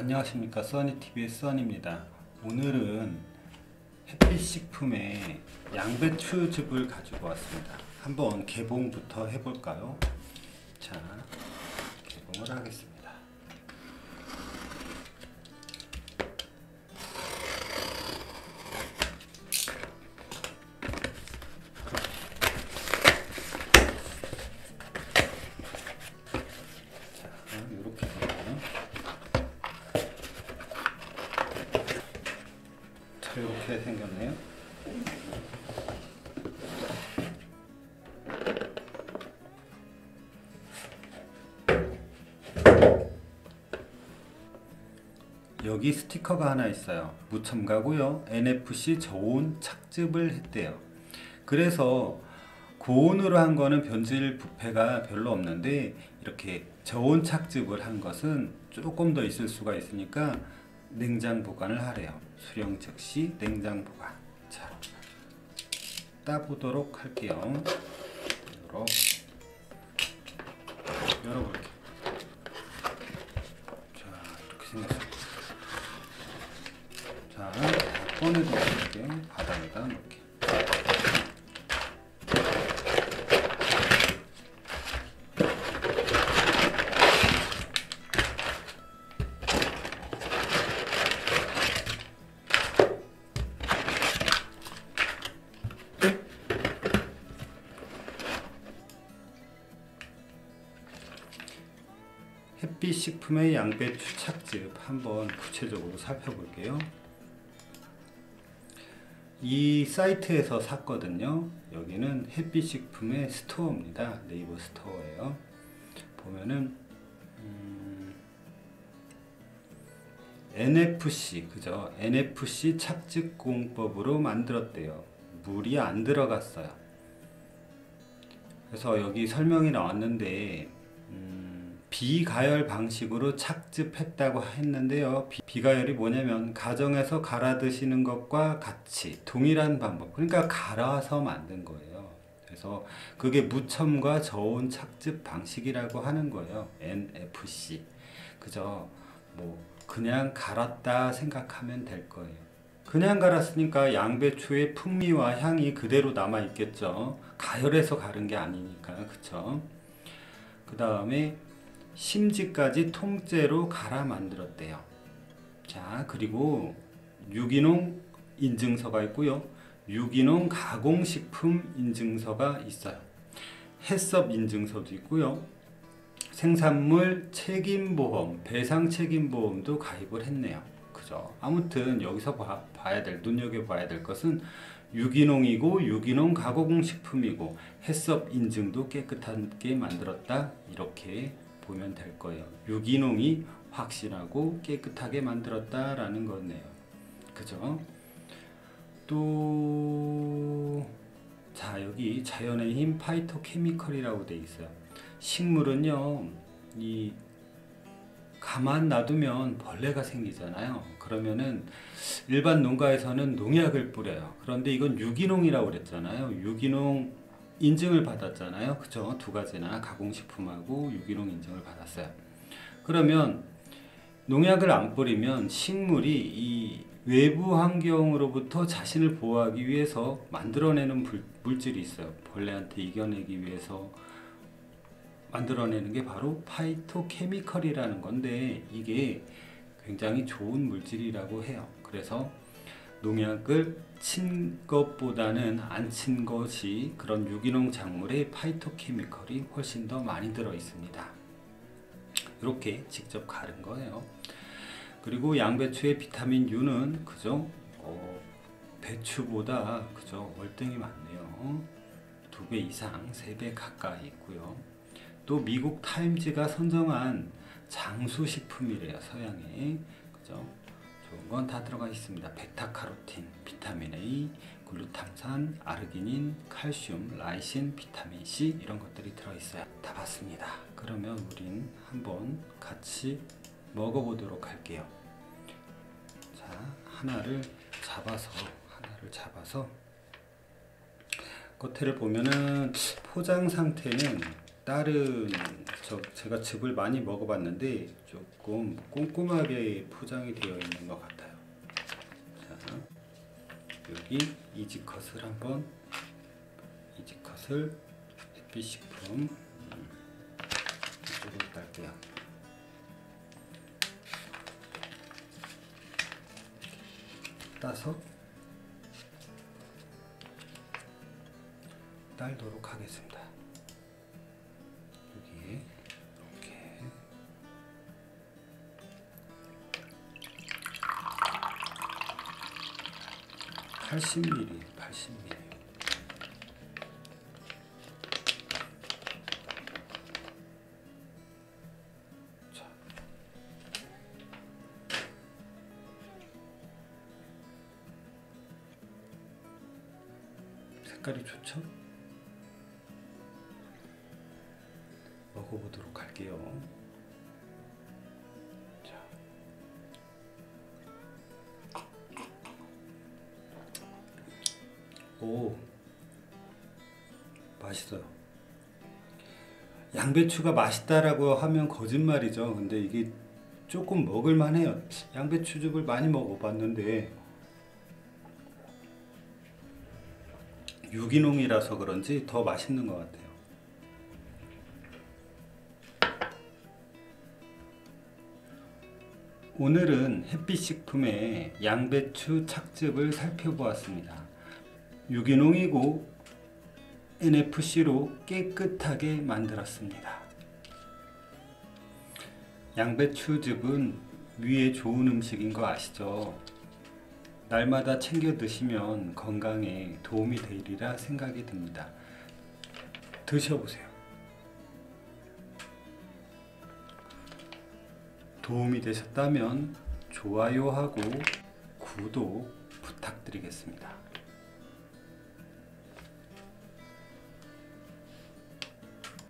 안녕하십니까. 써니TV의 써니입니다. 오늘은 햇빛식품의 양배추즙을 가지고 왔습니다. 한번 개봉부터 해볼까요? 자 개봉을 하겠습니다 이렇게 생겼네요. 여기 스티커가 하나 있어요. 무첨가고요. NFC 저온 착즙을 했대요. 그래서 고온으로 한 거는 변질 부패가 별로 없는데 이렇게 저온 착즙을 한 것은 조금 더 있을 수가 있으니까 냉장 보관을 하래요. 수령 즉시 냉장 보관. 자, 따보도록 할게요. 이렇게 열어볼게요. 자, 이렇게 생겼습니다. 자, 꺼내도 햇빛 식품의 양배 추 착즙 한번 구체적으로 살펴볼게요. 이 사이트에서 샀거든요. 여기는 햇빛 식품의 스토어입니다. 네이버 스토어예요. 보면은 음, NFC 그죠? NFC 착즙 공법으로 만들었대요. 물이 안 들어갔어요. 그래서 여기 설명이 나왔는데 음, 비가열 방식으로 착즙했다고 했는데요. 비, 비가열이 뭐냐면 가정에서 갈아 드시는 것과 같이 동일한 방법. 그러니까 갈아서 만든 거예요. 그래서 그게 무첨과 저온 착즙 방식이라고 하는 거예요. NFC. 그죠? 뭐 그냥 갈았다 생각하면 될 거예요. 그냥 갈았으니까 양배추의 풍미와 향이 그대로 남아 있겠죠. 가열해서 갈은 게 아니니까. 그쵸? 그 다음에 심지까지 통째로 갈아 만들었대요. 자, 그리고 유기농 인증서가 있고요. 유기농 가공식품 인증서가 있어요. 해썹 인증서도 있고요. 생산물 책임보험, 배상 책임보험도 가입을 했네요. 그죠? 아무튼 여기서 봐, 봐야 될, 눈여겨봐야 될 것은 유기농이고 유기농 가공식품이고 해썹 인증도 깨끗하게 만들었다. 이렇게 보면 될 거예요. 유기농이 확실하고 깨끗하게 만들었다라는 거네요. 그죠? 또, 자, 여기 자연의 힘 파이토 케미컬이라고 돼 있어요. 식물은요, 이, 가만 놔두면 벌레가 생기잖아요. 그러면은 일반 농가에서는 농약을 뿌려요. 그런데 이건 유기농이라고 그랬잖아요. 유기농 인증을 받았잖아요. 그죠? 두 가지나 가공식품하고 유기농 인증을 받았어요. 그러면 농약을 안 뿌리면 식물이 이 외부 환경으로부터 자신을 보호하기 위해서 만들어내는 불, 물질이 있어요. 벌레한테 이겨내기 위해서 만들어내는 게 바로 파이토케미컬이라는 건데 이게 굉장히 좋은 물질이라고 해요. 그래서 농약을 친 것보다는 안 친 것이 그런 유기농 작물에 파이토케미컬이 훨씬 더 많이 들어 있습니다. 이렇게 직접 가른 거예요. 그리고 양배추의 비타민 U는 그죠? 어, 배추보다 그죠? 월등히 많네요. 두 배 이상, 세 배 가까이 있고요. 또 미국 타임즈가 선정한 장수식품이래요. 서양에. 그죠? 좋은 건다 들어가 있습니다. 베타카로틴, 비타민 A, 글루탐산, 아르기닌, 칼슘, 라이신, 비타민 C 이런 것들이 들어 있어요. 다 봤습니다. 그러면 우린 한번 같이 먹어보도록 할게요. 자, 하나를 잡아서 하나를 잡아서 겉에를 보면은 포장 상태는 다른 저 제가 즙을 많이 먹어봤는데 조금 꼼꼼하게 포장이 되어 있는 것 같아요. 자, 여기 이지컷을 한번 이지컷을 햇빛 식품 음, 이쪽으로 딸게요. 따서 딸도록 하겠습니다. (80ml) (80ml) 자. 색깔이 좋죠? 먹어보도록 할게요. 오, 맛있어요. 양배추가 맛있다라고 하면 거짓말이죠. 근데 이게 조금 먹을만 해요. 양배추즙을 많이 먹어봤는데 유기농이라서 그런지 더 맛있는 것 같아요. 오늘은 햇빛식품의 양배추 착즙을 살펴보았습니다. 유기농이고 NFC로 깨끗하게 만들었습니다. 양배추즙은 위에 좋은 음식인 거 아시죠? 날마다 챙겨 드시면 건강에 도움이 되리라 생각이 듭니다. 드셔보세요. 도움이 되셨다면 좋아요하고 구독 부탁드리겠습니다.